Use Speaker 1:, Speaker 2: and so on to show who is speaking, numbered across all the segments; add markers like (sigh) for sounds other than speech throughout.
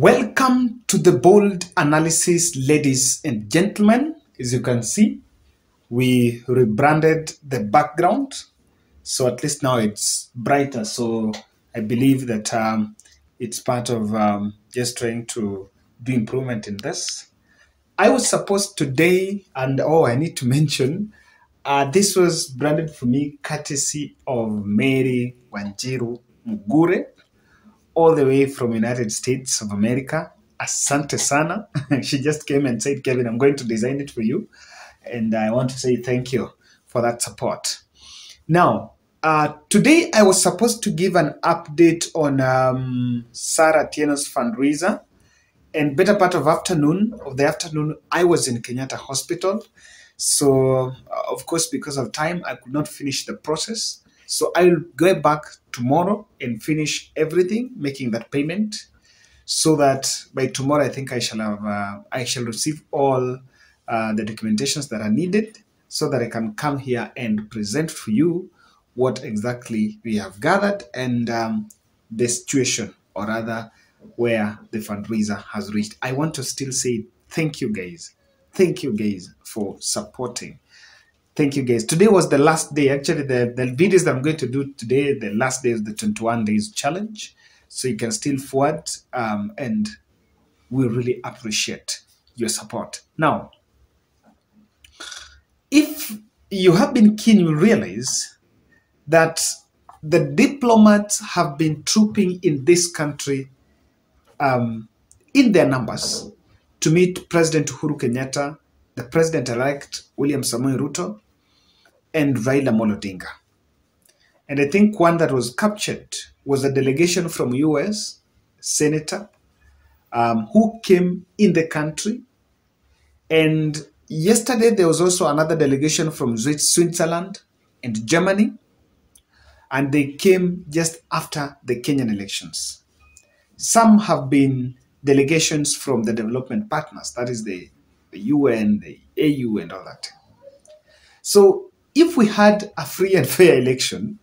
Speaker 1: Welcome to the bold analysis, ladies and gentlemen. As you can see, we rebranded the background. So at least now it's brighter. So I believe that um, it's part of um, just trying to do improvement in this. I was supposed today, and oh, I need to (laughs) mention, uh, this was branded for me courtesy of Mary Wanjiru Mugure, all the way from United States of America. Asante sana. (laughs) she just came and said, Kevin, I'm going to design it for you. And I want to say thank you for that support. Now, uh, today I was supposed to give an update on um, Sarah Tieno's fundraiser. And better part of afternoon, of the afternoon, I was in Kenyatta Hospital. So, uh, of course, because of time, I could not finish the process. So I'll go back tomorrow and finish everything, making that payment, so that by tomorrow I think I shall have uh, I shall receive all uh, the documentations that are needed, so that I can come here and present for you what exactly we have gathered and um, the situation, or rather, where the fundraiser has reached. I want to still say thank you guys, thank you guys for supporting. Thank you guys. Today was the last day. Actually, the, the videos that I'm going to do today, the last day is the 21 days challenge. So you can still forward um, and we really appreciate your support. Now, if you have been keen, you realize that the diplomats have been trooping in this country um, in their numbers to meet President Uhuru Kenyatta, the president-elect William Samoei Ruto, and Raila Odinga. And I think one that was captured was a delegation from US, senator, um, who came in the country. And yesterday there was also another delegation from Switzerland and Germany. And they came just after the Kenyan elections. Some have been delegations from the development partners, that is the, the UN, the AU, and all that. So if we had a free and fair election,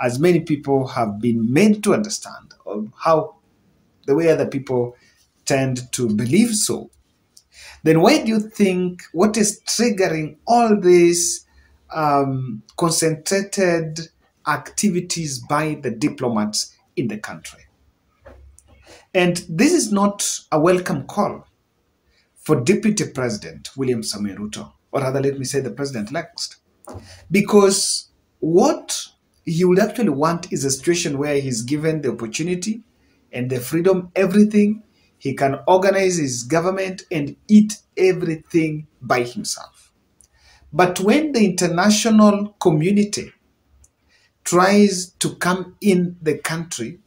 Speaker 1: as many people have been made to understand, or how the way other people tend to believe so, then why do you think what is triggering all these um, concentrated activities by the diplomats in the country? And this is not a welcome call for Deputy President William Samoei Ruto, or rather, let me say the president next, because what he would actually want is a situation where he's given the opportunity and the freedom, everything. He can organize his government and eat everything by himself. But when the international community tries to come in the country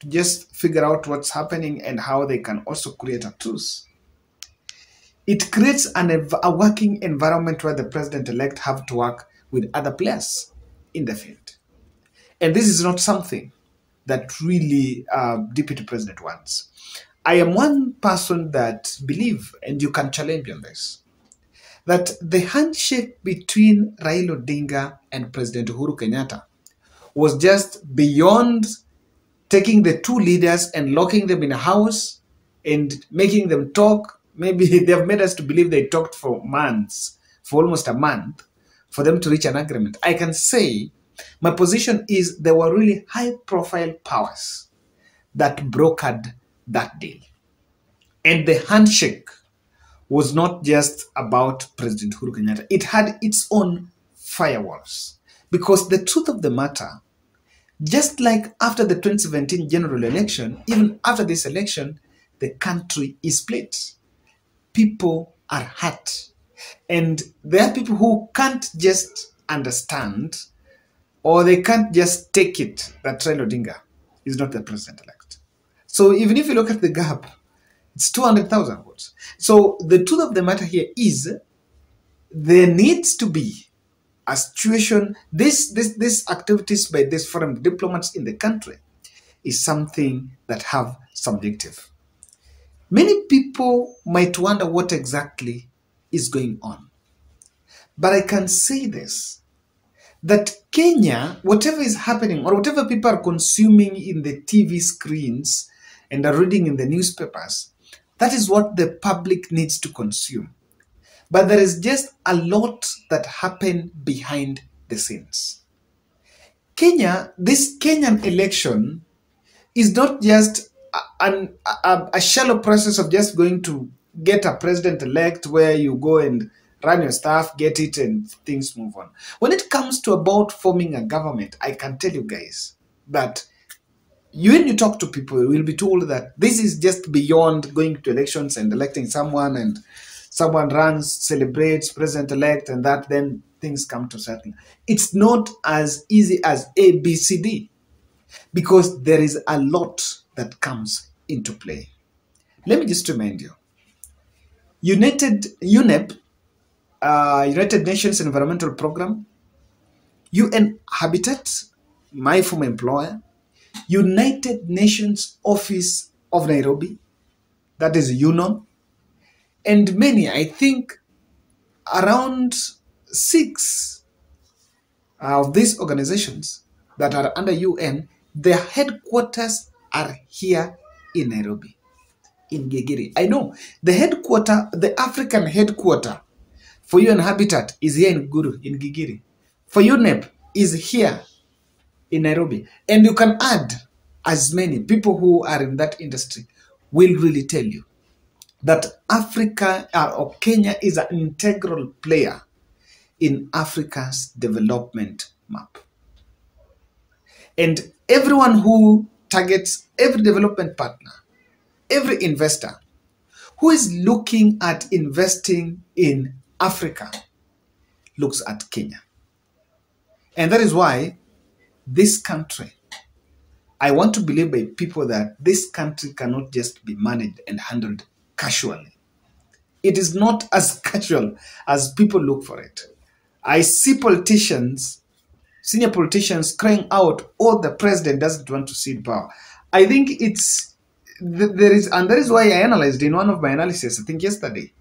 Speaker 1: to just figure out what's happening and how they can also create a truce, it creates an, a working environment where the president elect have to work with other players in the field. And this is not something that really uh, deputy president wants. I am one person that believe, and you can challenge me on this, that the handshake between Raila Odinga and President Uhuru Kenyatta was just beyond taking the two leaders and locking them in a house and making them talk. Maybe (laughs) they have made us to believe they talked for months, for almost a month, for them to reach an agreement. I can say my position is there were really high profile powers that brokered that deal. And the handshake was not just about President Uhuru Kenyatta, it had its own firewalls. Because the truth of the matter, just like after the 2017 general election, even after this election, the country is split. People are hurt. And there are people who can't just understand or they can't just take it that Raila Odinga is not the president elect. So even if you look at the gap, it's 200,000 votes. So the truth of the matter here is there needs to be a situation, this, this, this activities by these foreign diplomats in the country is something that have subjective. Many people might wonder what exactly is going on. But I can say this that Kenya, whatever is happening or whatever people are consuming in the TV screens and are reading in the newspapers, that is what the public needs to consume. But there is just a lot that happen behind the scenes. Kenya, this Kenyan election is not just a, a, a shallow process of just going to get a president elect where you go and run your stuff, get it, and things move on. When it comes to about forming a government, I can tell you guys that you, when you talk to people, you will be told that this is just beyond going to elections and electing someone and someone runs, celebrates president elect, and that then things come to settle. It's not as easy as A, B, C, D because there is a lot that comes into play. Let me just remind you United UNEP, uh, United Nations Environmental Program, UN Habitat, my former employer, United Nations Office of Nairobi, that is UNON, and many, I think around six of these organizations that are under UN, their headquarters are here in Nairobi, in Gigiri. I know the headquarter, the African headquarter for UN Habitat is here in Guru, in Gigiri. For UNEP is here in Nairobi. And you can add as many people who are in that industry will really tell you that Africa uh, or Kenya is an integral player in Africa's development map. And everyone who targets every development partner, every investor who is looking at investing in Africa looks at Kenya. And that is why this country, I want to believe by people that this country cannot just be managed and handled casually. It is not as casual as people look for it. I see politicians, senior politicians, crying out, "Oh, the president doesn't want to cede power." I think it's there is, and that is why I analyzed in one of my analyses, I think yesterday,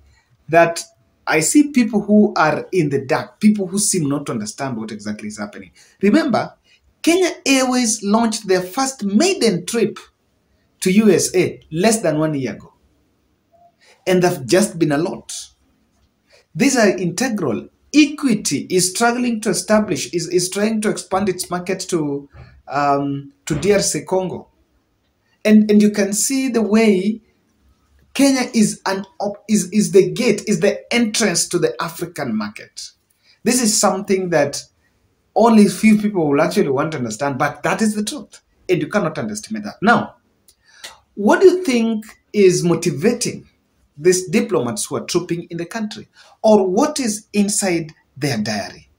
Speaker 1: that I see people who are in the dark, people who seem not to understand what exactly is happening. Remember, Kenya Airways launched their first maiden trip to USA less than one year ago. And they've just been a lot. These are integral. Equity is struggling to establish, is, is trying to expand its market to, um, to DRC Congo. And, and you can see the way Kenya is, an, is, is the gate, is the entrance to the African market. This is something that only few people will actually want to understand, but that is the truth. And you cannot underestimate that. Now, what do you think is motivating these diplomats who are trooping in the country? Or what is inside their diary?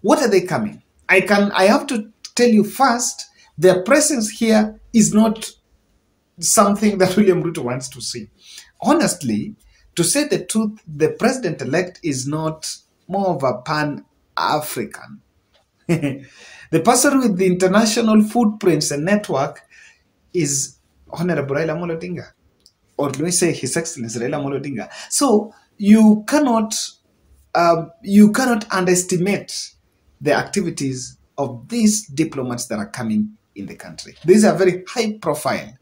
Speaker 1: What are they coming? I can I have to tell you first, their presence here is not something (laughs) that William Ruto wants to see. Honestly, to say the truth, the president-elect is not more of a pan-African. (laughs) the person with the international footprints and network is Honorable Raila Odinga, or let me say His Excellency Raila Amolo Odinga. So you cannot um, you cannot underestimate the activities of these diplomats that are coming in the country. These are very high profile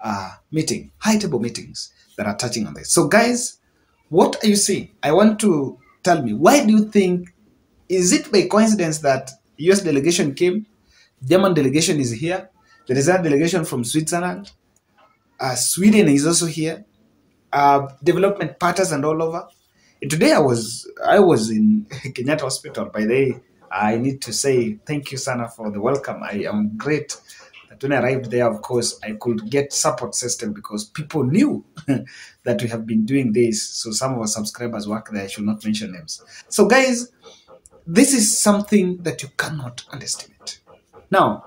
Speaker 1: uh, meeting, high table meetings that are touching on this. So guys, what are you seeing? I want to tell me, why do you think, is it by coincidence that US delegation came, German delegation is here, there is a delegation from Switzerland, uh, Sweden is also here, uh, development partners and all over. And today I was I was in (laughs) Kenyatta Hospital. By the way, I need to say thank you, Sana, for the welcome. I am great that when I arrived there, of course, I could get support system because people knew (laughs) that we have been doing this. So some of our subscribers work there. I should not mention names. So guys, this is something that you cannot underestimate. Now,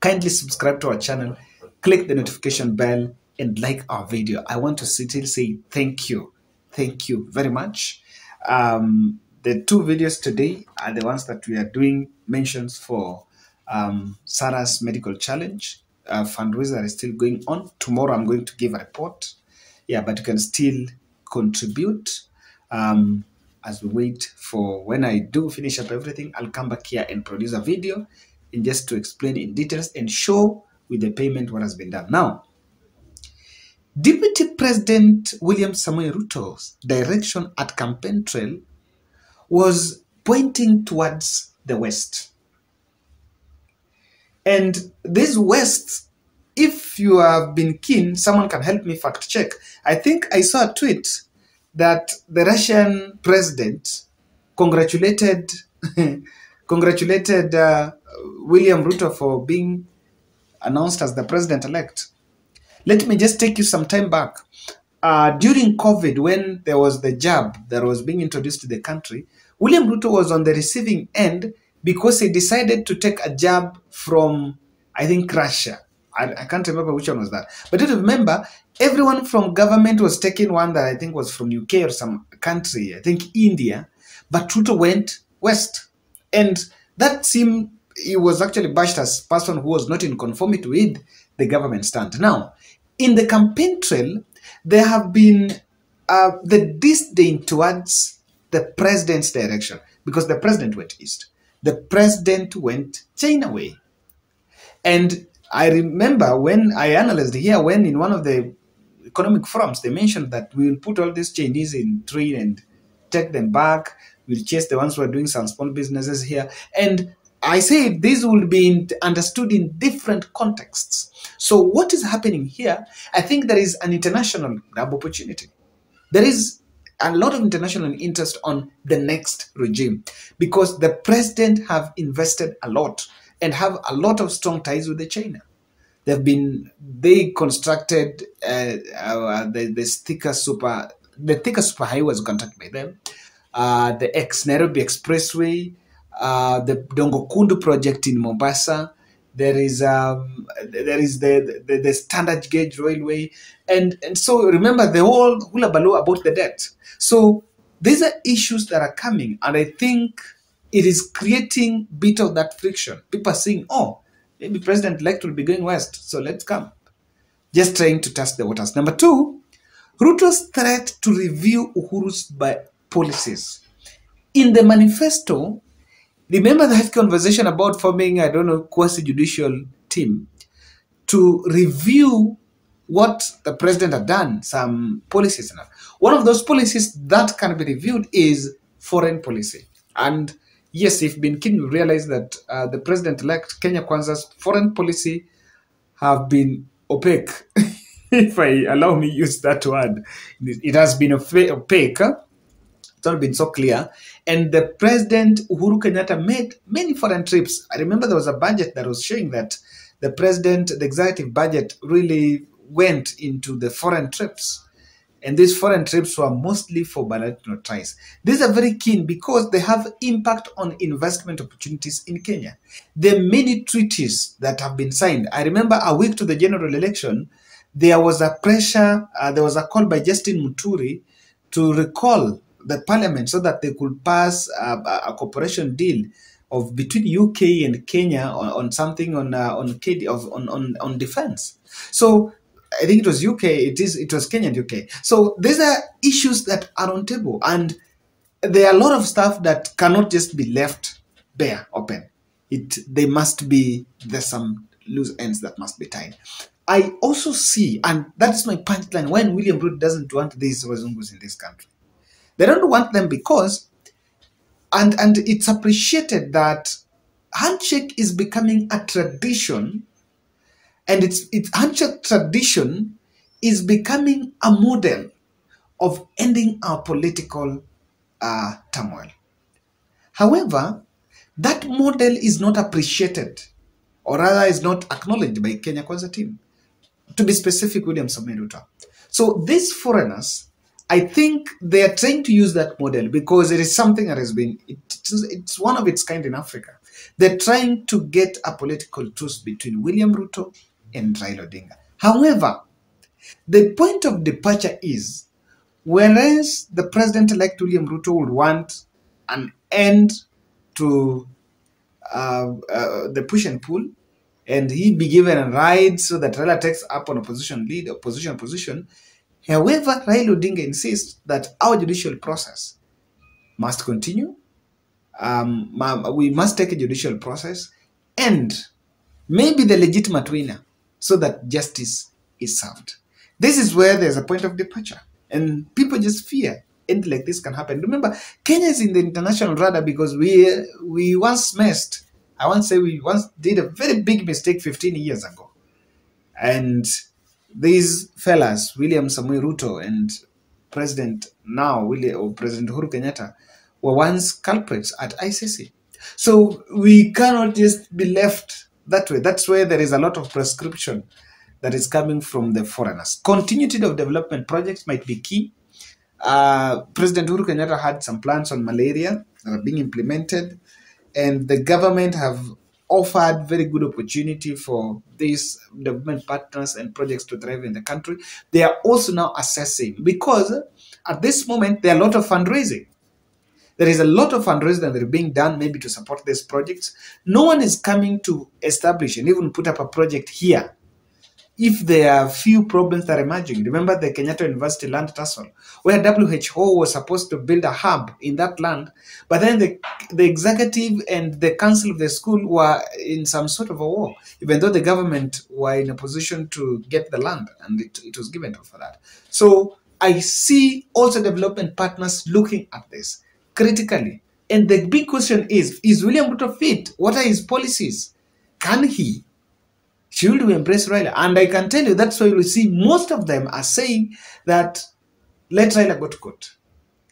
Speaker 1: kindly subscribe to our channel, click the notification bell, and like our video. I want to still say thank you. Thank you very much. Um, the two videos today are the ones that we are doing mentions for um, Sarah's medical challenge. Uh, fundraiser is still going on. Tomorrow I'm going to give a report. Yeah, but you can still contribute. Um, as we wait for when I do finish up everything, I'll come back here and produce a video and just to explain in details and show with the payment what has been done. Now, Deputy President William Samoei Ruto's direction at campaign trail was pointing towards the west. And this west, if you have been keen, someone can help me fact check. I think I saw a tweet that the Russian president congratulated (laughs) congratulated uh, William Ruto for being announced as the president elect. Let me just take you some time back. Uh, during COVID, when there was the jab that was being introduced to the country, William Ruto was on the receiving end because he decided to take a jab from, I think, Russia. I, I can't remember which one was that. But do remember, everyone from government was taking one that I think was from UK or some country, I think India, but Ruto went west. And that seemed, he was actually bashed as person who was not in conformity with the government stand. Now, in the campaign trail, there have been uh, the disdain towards the president's direction because the president went east. The president went China way. And I remember when I analyzed here, when in one of the economic forums, they mentioned that we will put all these Chinese in trade and take them back. We'll chase the ones who are doing some small businesses here. And I say this will be understood in different contexts. So what is happening here? I think there is an international opportunity. There is a lot of international interest on the next regime because the president have invested a lot and have a lot of strong ties with the China. They've been they constructed uh, uh, the the Thika super the Thika super highway was constructed by them. Uh, the ex Nairobi Expressway, uh, the Dongo Kundu project in Mombasa. There is um, there is the, the, the standard gauge railway, and and so remember the whole hula baloo about the debt. So these are issues that are coming, and I think it is creating bit of that friction. People are saying, "Oh, maybe President-elect will be going west, so let's come." Just trying to test the waters. Number two, Ruto's threat to review Uhuru's by policies. In the manifesto, Remember that conversation about forming, I don't know, quasi-judicial team to review what the president had done, some policies. One of those policies that can be reviewed is foreign policy. And yes, if been keen, realize that uh, the president-elect Kenya Kwanza's foreign policy have been opaque. (laughs) if I allow me use that word, it has been opaque it's not been so clear. And the president, Uhuru Kenyatta, made many foreign trips. I remember there was a budget that was showing that the president, the executive budget, really went into the foreign trips. And these foreign trips were mostly for bilateral ties. These are very keen because they have impact on investment opportunities in Kenya. There are many treaties that have been signed. I remember a week to the general election, there was a pressure, uh, there was a call by Justin Muturi to recall the parliament so that they could pass a, a cooperation deal of between UK and Kenya on, on something on uh, on KD of on, on on defense. So I think it was UK. It is it was Kenya and UK. So these are issues that are on table, and there are a lot of stuff that cannot just be left bare open. It they must be there's some loose ends that must be tied. I also see, and that's my punchline, when William Ruto doesn't want these Wazungus in this country. They don't want them because, and, and it's appreciated that handshake is becoming a tradition and it's, it's handshake tradition is becoming a model of ending our political uh, turmoil. However, that model is not appreciated or rather is not acknowledged by Kenya Kwanza team. To be specific, William Ruto. So these foreigners I think they are trying to use that model because it is something that has been, it's, it's one of its kind in Africa. They're trying to get a political truce between William Ruto and Raila Odinga. However, the point of departure is, whereas the president-elect William Ruto would want an end to uh, uh, the push and pull, and he be given a ride so that Raila takes up an opposition lead, opposition position, However, Raila Odinga insists that our judicial process must continue. Um, we must take a judicial process and maybe the legitimate winner so that justice is served. This is where there's a point of departure. And people just fear anything like this can happen. Remember, Kenya is in the international radar because we we once messed. I once say we once did a very big mistake 15 years ago. And these fellas, William Samoei Ruto and President now, William, or President Uhuru Kenyatta, were once culprits at ICC. So we cannot just be left that way. That's where there is a lot of prescription that is coming from the foreigners. Continuity of development projects might be key. Uh, President Uhuru Kenyatta had some plans on malaria that are being implemented, and the government have offered very good opportunity for these development partners and projects to thrive in the country. They are also now assessing because at this moment there are a lot of fundraising. There is a lot of fundraising that is being done maybe to support these projects. No one is coming to establish and even put up a project here if there are few problems that are emerging. Remember the Kenyatta University land tussle, where WHO was supposed to build a hub in that land, but then the, the executive and the council of the school were in some sort of a war, even though the government were in a position to get the land and it, it was given for that. So I see also development partners looking at this critically. And the big question is, is William Ruto fit? What are his policies? Can he should we embrace Raila? And I can tell you that's why you see most of them are saying that let Raila go to court.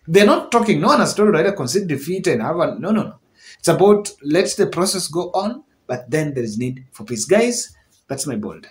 Speaker 1: They're not talking, no one has told Raila concede defeat and have a, no, no, no. It's about let the process go on, but then there is need for peace. Guys, that's my bold.